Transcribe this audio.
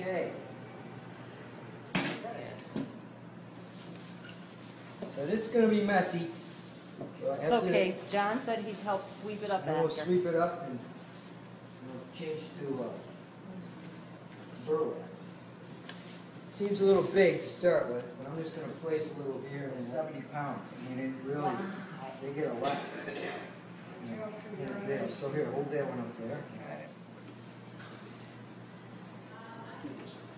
Okay. So this is gonna be messy. So I It's have to- okay. John said he'd help sweep it up Then we'll after. sweep it up and we'll change to, uh, burlap. Seems a little big to start with, but I'm just gonna place a little here and seventy pounds. I mean, it really, they get a lot. Yeah, yeah, so here, hold that one up there. Do this